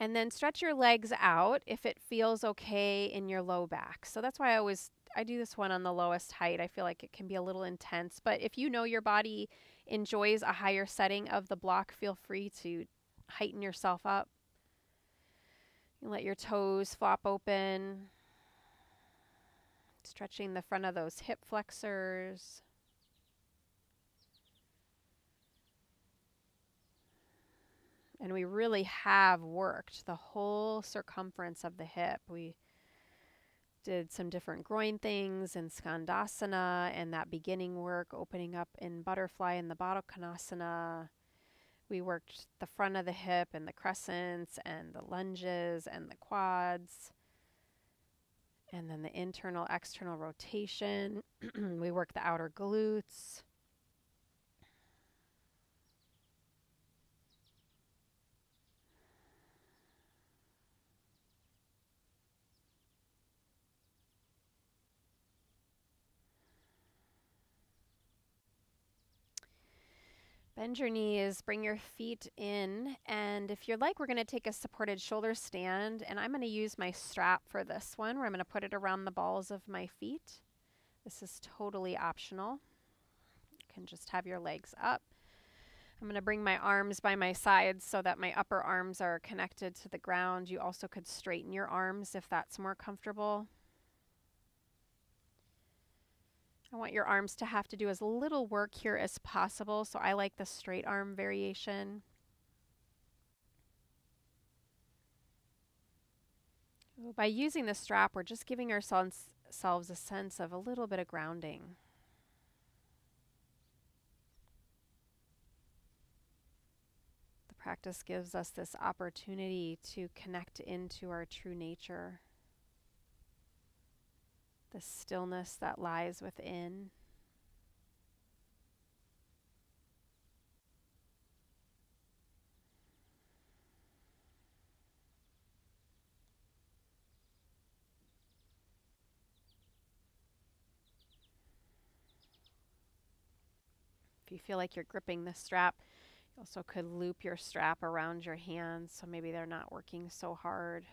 And then stretch your legs out if it feels okay in your low back. So that's why I always I do this one on the lowest height. I feel like it can be a little intense, but if you know your body enjoys a higher setting of the block, feel free to heighten yourself up. You let your toes flop open. Stretching the front of those hip flexors. And we really have worked the whole circumference of the hip. We did some different groin things in Skandasana and that beginning work, opening up in butterfly in the Baddha. We worked the front of the hip and the crescents and the lunges and the quads. And then the internal external rotation. we work the outer glutes. Bend your knees, bring your feet in, and if you're like, we're going to take a supported shoulder stand, and I'm going to use my strap for this one, where I'm going to put it around the balls of my feet. This is totally optional. You can just have your legs up. I'm going to bring my arms by my sides so that my upper arms are connected to the ground. You also could straighten your arms if that's more comfortable. I want your arms to have to do as little work here as possible, so I like the straight arm variation. By using the strap, we're just giving ourselves a sense of a little bit of grounding. The practice gives us this opportunity to connect into our true nature the stillness that lies within. If you feel like you're gripping the strap, you also could loop your strap around your hands so maybe they're not working so hard.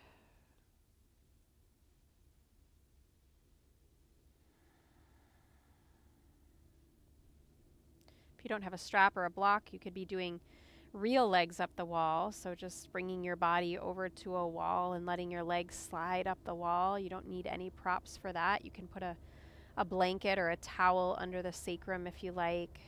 You don't have a strap or a block, you could be doing real legs up the wall. So just bringing your body over to a wall and letting your legs slide up the wall. You don't need any props for that. You can put a, a blanket or a towel under the sacrum if you like.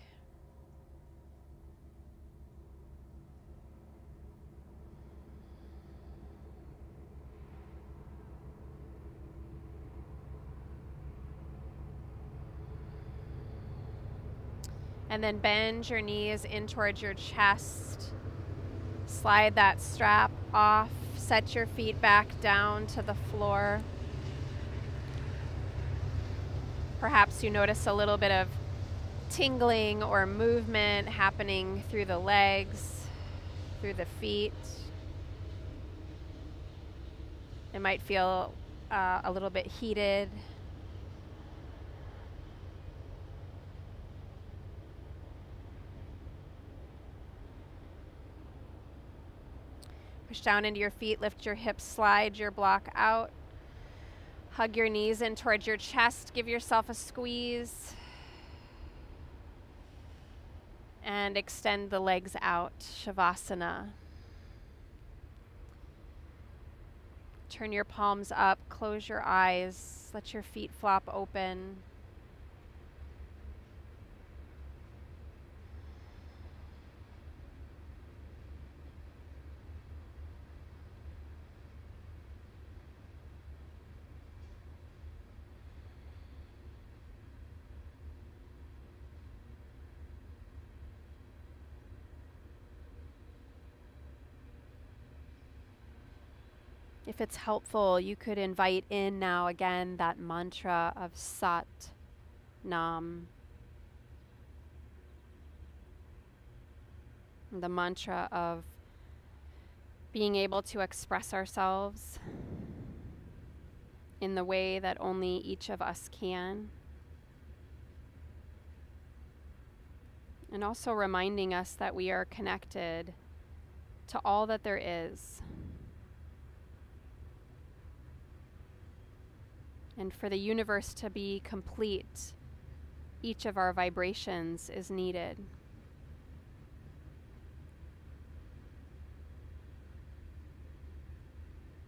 And then bend your knees in towards your chest. Slide that strap off. Set your feet back down to the floor. Perhaps you notice a little bit of tingling or movement happening through the legs, through the feet. It might feel uh, a little bit heated Push down into your feet, lift your hips, slide your block out. Hug your knees in towards your chest, give yourself a squeeze. And extend the legs out, Shavasana. Turn your palms up, close your eyes, let your feet flop open. If it's helpful, you could invite in now again that mantra of Sat Nam. The mantra of being able to express ourselves in the way that only each of us can. And also reminding us that we are connected to all that there is. And for the universe to be complete, each of our vibrations is needed.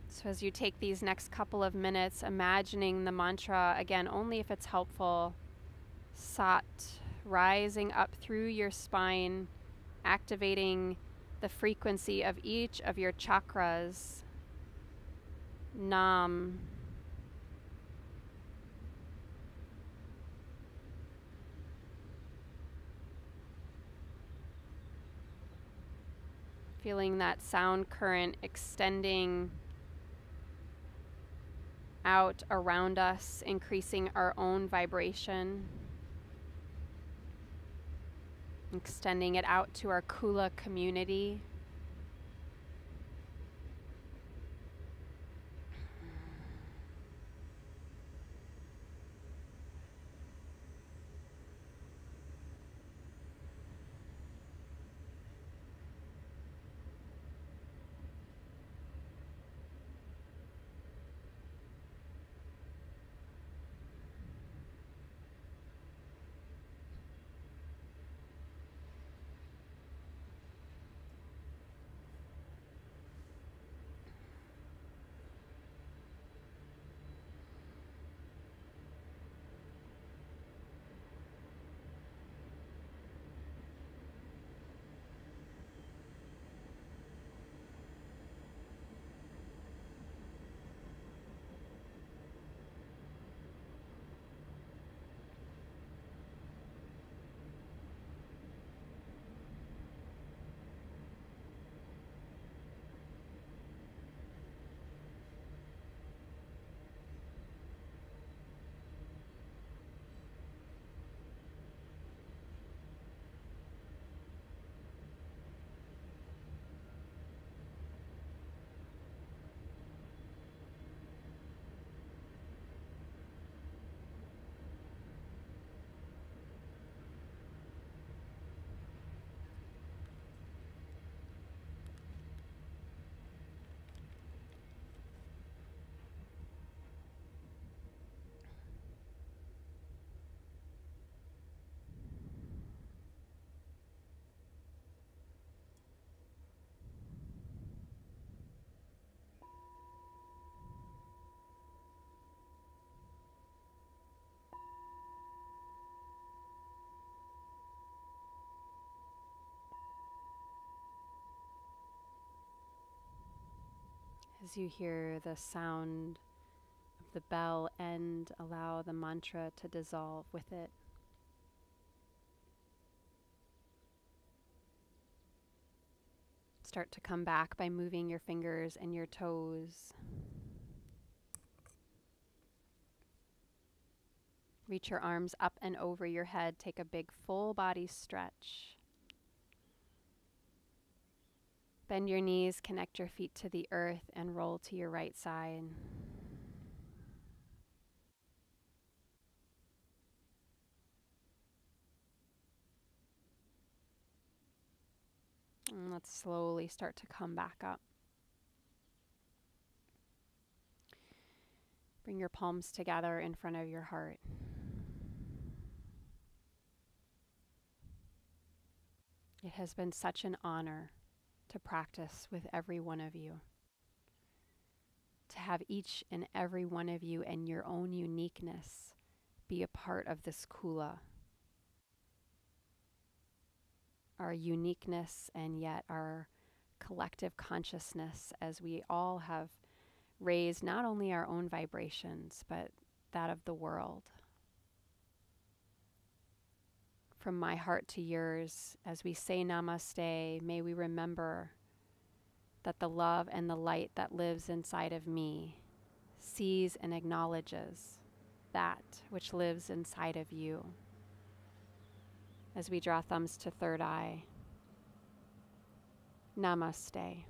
So, as you take these next couple of minutes, imagining the mantra again, only if it's helpful, Sat, rising up through your spine, activating the frequency of each of your chakras. Nam. Feeling that sound current extending out around us, increasing our own vibration. Extending it out to our Kula community. As you hear the sound of the bell end, allow the mantra to dissolve with it. Start to come back by moving your fingers and your toes. Reach your arms up and over your head. Take a big full body stretch. Bend your knees, connect your feet to the earth, and roll to your right side. And let's slowly start to come back up. Bring your palms together in front of your heart. It has been such an honor to practice with every one of you. to have each and every one of you and your own uniqueness be a part of this kula. Our uniqueness and yet our collective consciousness as we all have raised not only our own vibrations, but that of the world. From my heart to yours, as we say namaste, may we remember that the love and the light that lives inside of me sees and acknowledges that which lives inside of you. As we draw thumbs to third eye, namaste.